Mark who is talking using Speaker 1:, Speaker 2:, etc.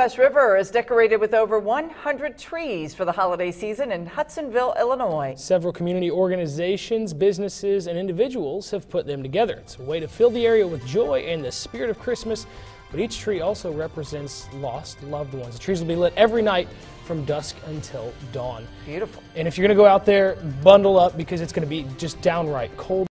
Speaker 1: West River is decorated with over 100 trees for the holiday season in Hutsonville, Illinois.
Speaker 2: Several community organizations, businesses, and individuals have put them together. It's a way to fill the area with joy and the spirit of Christmas, but each tree also represents lost loved ones. The trees will be lit every night from dusk until dawn.
Speaker 1: Beautiful.
Speaker 2: And if you're going to go out there, bundle up because it's going to be just downright cold.